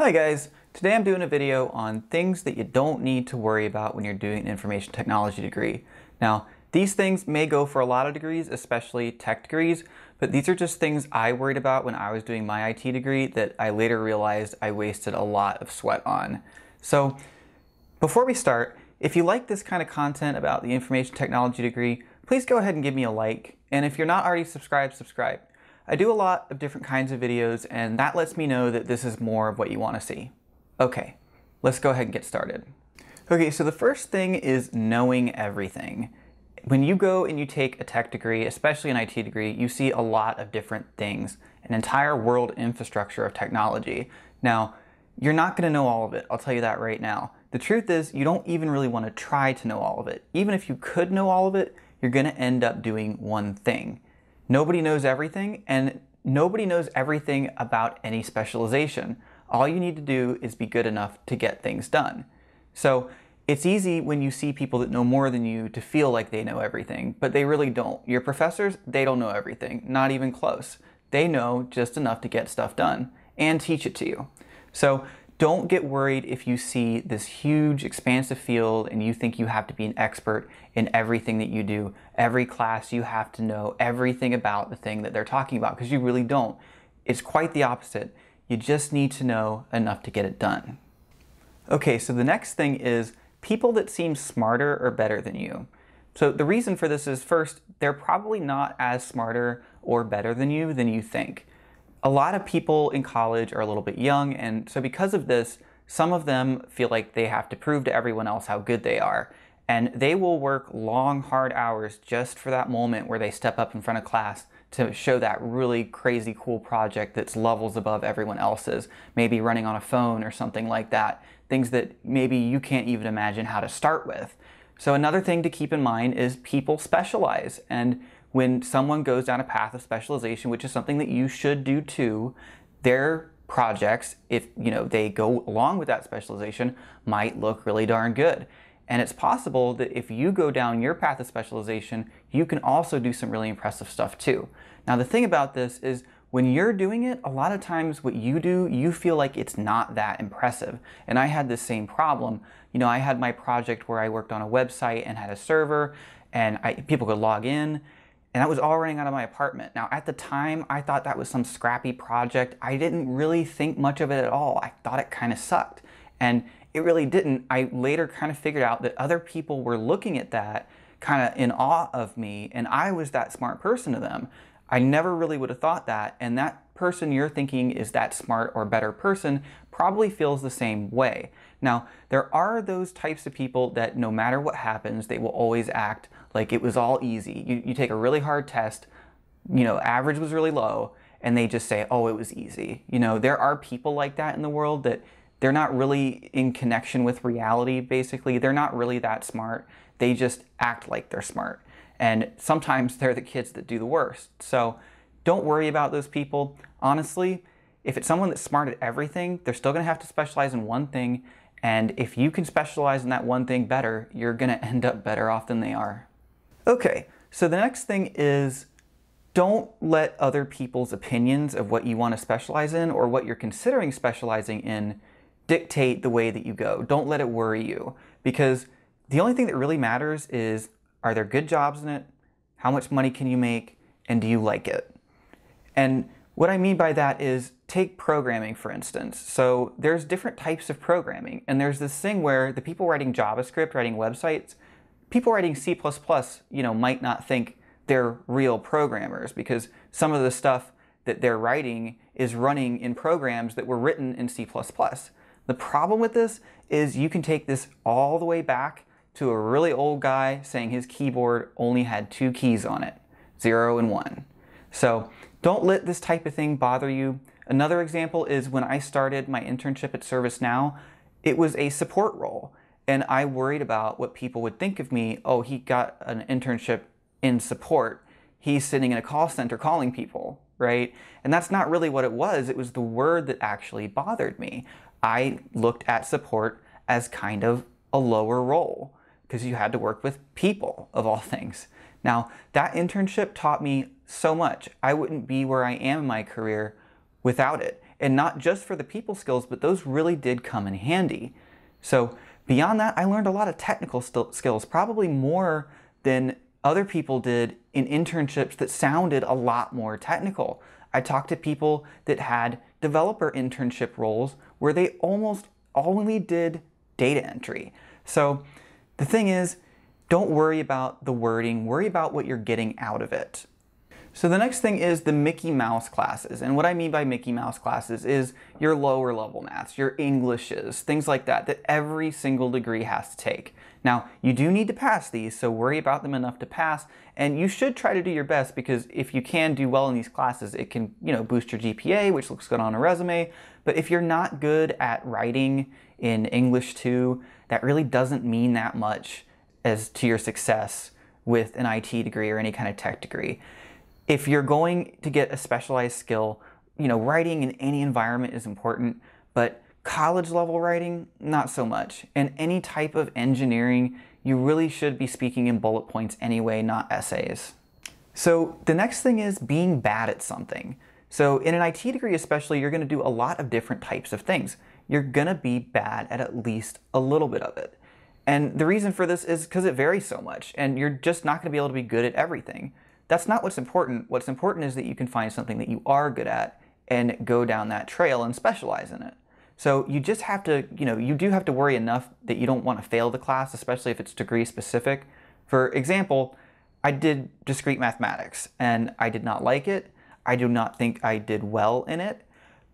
Hi guys, today I'm doing a video on things that you don't need to worry about when you're doing an information technology degree. Now, these things may go for a lot of degrees, especially tech degrees, but these are just things I worried about when I was doing my IT degree that I later realized I wasted a lot of sweat on. So, before we start, if you like this kind of content about the information technology degree, please go ahead and give me a like, and if you're not already subscribed, subscribe. I do a lot of different kinds of videos and that lets me know that this is more of what you want to see. Okay, let's go ahead and get started. Okay, so the first thing is knowing everything. When you go and you take a tech degree, especially an IT degree, you see a lot of different things, an entire world infrastructure of technology. Now, you're not going to know all of it, I'll tell you that right now. The truth is, you don't even really want to try to know all of it. Even if you could know all of it, you're going to end up doing one thing. Nobody knows everything, and nobody knows everything about any specialization. All you need to do is be good enough to get things done. So it's easy when you see people that know more than you to feel like they know everything, but they really don't. Your professors, they don't know everything, not even close. They know just enough to get stuff done and teach it to you. So don't get worried if you see this huge expansive field and you think you have to be an expert in everything that you do. Every class you have to know everything about the thing that they're talking about because you really don't. It's quite the opposite. You just need to know enough to get it done. Okay, so the next thing is people that seem smarter or better than you. So the reason for this is first, they're probably not as smarter or better than you than you think a lot of people in college are a little bit young, and so because of this, some of them feel like they have to prove to everyone else how good they are. And they will work long, hard hours just for that moment where they step up in front of class to show that really crazy cool project that's levels above everyone else's, maybe running on a phone or something like that, things that maybe you can't even imagine how to start with. So another thing to keep in mind is people specialize and when someone goes down a path of specialization, which is something that you should do too, their projects, if you know they go along with that specialization, might look really darn good. And it's possible that if you go down your path of specialization, you can also do some really impressive stuff too. Now the thing about this is when you're doing it, a lot of times what you do, you feel like it's not that impressive. And I had the same problem. You know, I had my project where I worked on a website and had a server and I, people could log in and that was all running out of my apartment. Now, at the time, I thought that was some scrappy project. I didn't really think much of it at all. I thought it kind of sucked. And it really didn't. I later kind of figured out that other people were looking at that kind of in awe of me, and I was that smart person to them. I never really would have thought that, and that person you're thinking is that smart or better person probably feels the same way. Now, there are those types of people that no matter what happens, they will always act like it was all easy. You, you take a really hard test, you know, average was really low, and they just say, oh, it was easy. You know, there are people like that in the world that they're not really in connection with reality, basically. They're not really that smart. They just act like they're smart. And sometimes they're the kids that do the worst. So don't worry about those people. Honestly, if it's someone that's smart at everything, they're still going to have to specialize in one thing. And if you can specialize in that one thing better, you're going to end up better off than they are. Okay, so the next thing is don't let other people's opinions of what you want to specialize in or what you're considering specializing in dictate the way that you go. Don't let it worry you because the only thing that really matters is are there good jobs in it? How much money can you make? And do you like it? And what I mean by that is take programming for instance. So there's different types of programming and there's this thing where the people writing JavaScript, writing websites, people writing C++, you know, might not think they're real programmers because some of the stuff that they're writing is running in programs that were written in C++. The problem with this is you can take this all the way back to a really old guy saying his keyboard only had two keys on it, zero and one. So don't let this type of thing bother you. Another example is when I started my internship at ServiceNow, it was a support role. And I worried about what people would think of me. Oh, he got an internship in support. He's sitting in a call center calling people, right? And that's not really what it was. It was the word that actually bothered me. I looked at support as kind of a lower role because you had to work with people of all things. Now, that internship taught me so much. I wouldn't be where I am in my career without it. and not just for the people skills, but those really did come in handy. So beyond that, I learned a lot of technical skills, probably more than other people did in internships that sounded a lot more technical. I talked to people that had developer internship roles where they almost only did data entry. So the thing is, don't worry about the wording, worry about what you're getting out of it. So the next thing is the Mickey Mouse classes. And what I mean by Mickey Mouse classes is your lower level maths, your Englishes, things like that, that every single degree has to take. Now, you do need to pass these, so worry about them enough to pass, and you should try to do your best because if you can do well in these classes, it can, you know, boost your GPA, which looks good on a resume. But if you're not good at writing in English 2, that really doesn't mean that much as to your success with an IT degree or any kind of tech degree. If you're going to get a specialized skill, you know, writing in any environment is important, but college level writing, not so much. And any type of engineering, you really should be speaking in bullet points anyway, not essays. So the next thing is being bad at something. So in an IT degree especially, you're gonna do a lot of different types of things. You're gonna be bad at at least a little bit of it. And the reason for this is because it varies so much, and you're just not gonna be able to be good at everything. That's not what's important. What's important is that you can find something that you are good at and go down that trail and specialize in it. So you just have to, you know, you do have to worry enough that you don't want to fail the class, especially if it's degree specific. For example, I did discrete mathematics and I did not like it. I do not think I did well in it,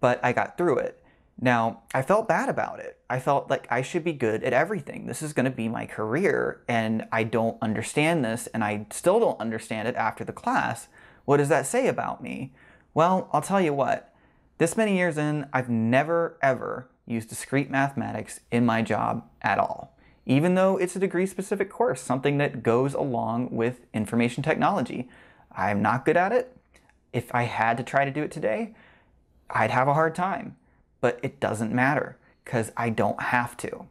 but I got through it. Now, I felt bad about it. I felt like I should be good at everything. This is going to be my career, and I don't understand this, and I still don't understand it after the class. What does that say about me? Well, I'll tell you what. This many years in, I've never, ever used discrete mathematics in my job at all, even though it's a degree-specific course, something that goes along with information technology. I'm not good at it. If I had to try to do it today, I'd have a hard time but it doesn't matter because I don't have to.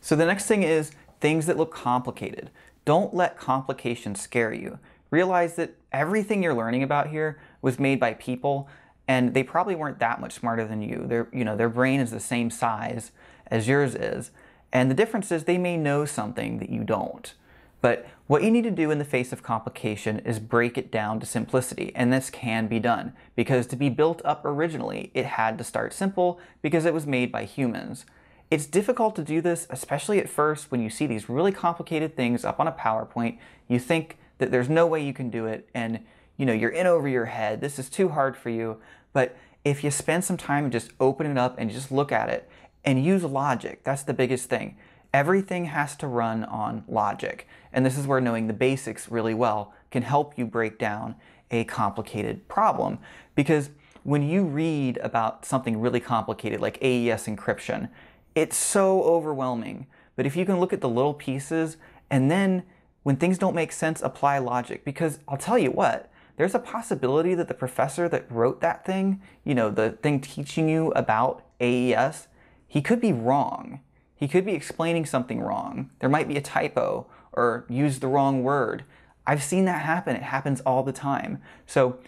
So the next thing is things that look complicated. Don't let complications scare you. Realize that everything you're learning about here was made by people and they probably weren't that much smarter than you. Their, you know, their brain is the same size as yours is. And the difference is they may know something that you don't. But what you need to do in the face of complication is break it down to simplicity, and this can be done, because to be built up originally, it had to start simple because it was made by humans. It's difficult to do this, especially at first when you see these really complicated things up on a PowerPoint. You think that there's no way you can do it, and you know, you're in over your head. This is too hard for you. But if you spend some time and just open it up and just look at it and use logic, that's the biggest thing. Everything has to run on logic. And this is where knowing the basics really well can help you break down a complicated problem. Because when you read about something really complicated like AES encryption, it's so overwhelming. But if you can look at the little pieces and then when things don't make sense, apply logic. Because I'll tell you what, there's a possibility that the professor that wrote that thing, you know, the thing teaching you about AES, he could be wrong. He could be explaining something wrong. There might be a typo or use the wrong word. I've seen that happen. It happens all the time. So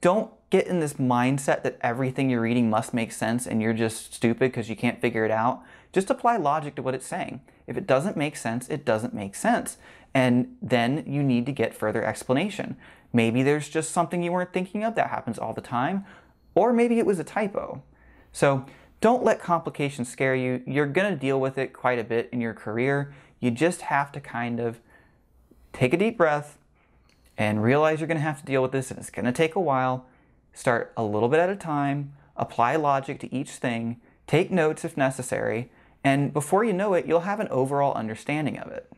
don't get in this mindset that everything you're reading must make sense and you're just stupid because you can't figure it out. Just apply logic to what it's saying. If it doesn't make sense, it doesn't make sense. And then you need to get further explanation. Maybe there's just something you weren't thinking of that happens all the time, or maybe it was a typo. So don't let complications scare you. You're going to deal with it quite a bit in your career. You just have to kind of take a deep breath and realize you're going to have to deal with this and it's going to take a while. Start a little bit at a time, apply logic to each thing, take notes if necessary, and before you know it, you'll have an overall understanding of it.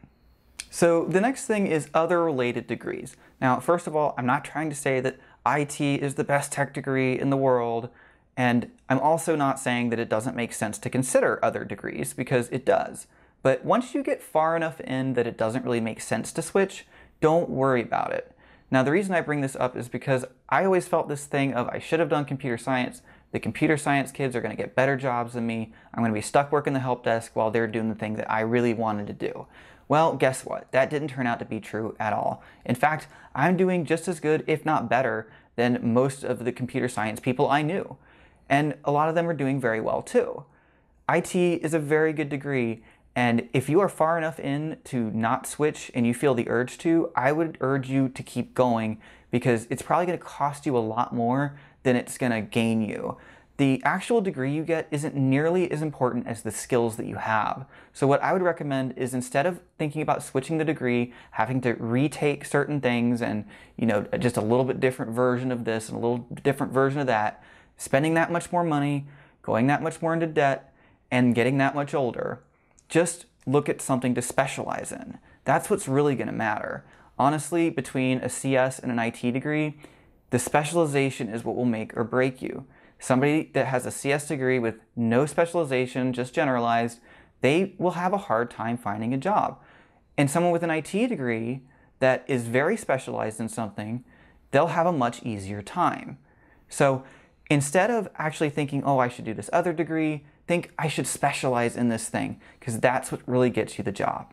So the next thing is other related degrees. Now, first of all, I'm not trying to say that IT is the best tech degree in the world. And I'm also not saying that it doesn't make sense to consider other degrees, because it does. But once you get far enough in that it doesn't really make sense to switch, don't worry about it. Now the reason I bring this up is because I always felt this thing of I should have done computer science, the computer science kids are going to get better jobs than me, I'm going to be stuck working the help desk while they're doing the thing that I really wanted to do. Well, guess what? That didn't turn out to be true at all. In fact, I'm doing just as good, if not better, than most of the computer science people I knew. And a lot of them are doing very well too. IT is a very good degree, and if you are far enough in to not switch and you feel the urge to, I would urge you to keep going because it's probably going to cost you a lot more than it's going to gain you the actual degree you get isn't nearly as important as the skills that you have. So what I would recommend is instead of thinking about switching the degree, having to retake certain things and, you know, just a little bit different version of this and a little different version of that, spending that much more money, going that much more into debt, and getting that much older, just look at something to specialize in. That's what's really going to matter. Honestly, between a CS and an IT degree, the specialization is what will make or break you. Somebody that has a CS degree with no specialization, just generalized, they will have a hard time finding a job. And someone with an IT degree that is very specialized in something, they'll have a much easier time. So instead of actually thinking, oh, I should do this other degree, think I should specialize in this thing, because that's what really gets you the job.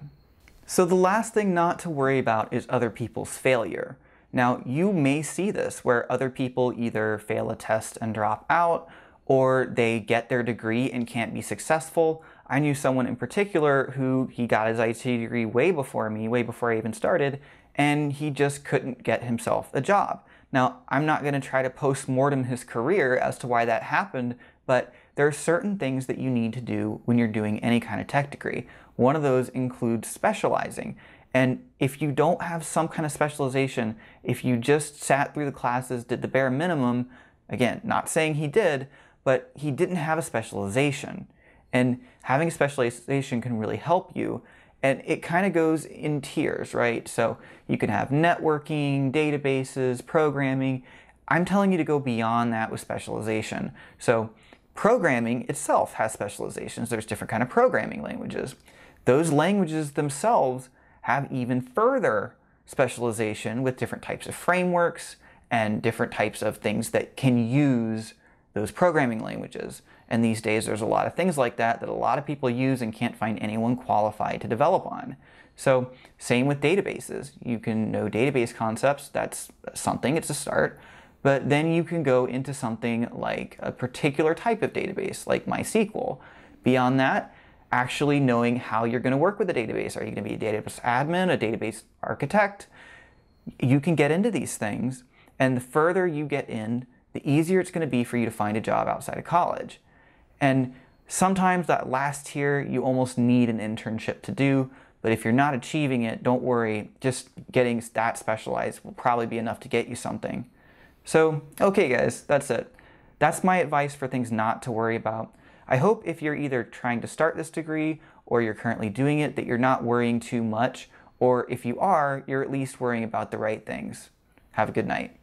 So the last thing not to worry about is other people's failure. Now, you may see this where other people either fail a test and drop out, or they get their degree and can't be successful. I knew someone in particular who he got his IT degree way before me, way before I even started, and he just couldn't get himself a job. Now, I'm not going to try to post-mortem his career as to why that happened, but there are certain things that you need to do when you're doing any kind of tech degree. One of those includes specializing. And if you don't have some kind of specialization, if you just sat through the classes, did the bare minimum, again, not saying he did, but he didn't have a specialization. And having a specialization can really help you. And it kind of goes in tiers, right? So you can have networking, databases, programming. I'm telling you to go beyond that with specialization. So programming itself has specializations. There's different kind of programming languages. Those languages themselves have even further specialization with different types of frameworks and different types of things that can use those programming languages. And these days there's a lot of things like that that a lot of people use and can't find anyone qualified to develop on. So same with databases. You can know database concepts, that's something, it's a start. But then you can go into something like a particular type of database, like MySQL. Beyond that, actually knowing how you're going to work with a database. Are you going to be a database admin, a database architect? You can get into these things, and the further you get in, the easier it's going to be for you to find a job outside of college. And sometimes that last tier, you almost need an internship to do, but if you're not achieving it, don't worry. Just getting that specialized will probably be enough to get you something. So, okay guys, that's it. That's my advice for things not to worry about. I hope if you're either trying to start this degree or you're currently doing it that you're not worrying too much, or if you are, you're at least worrying about the right things. Have a good night.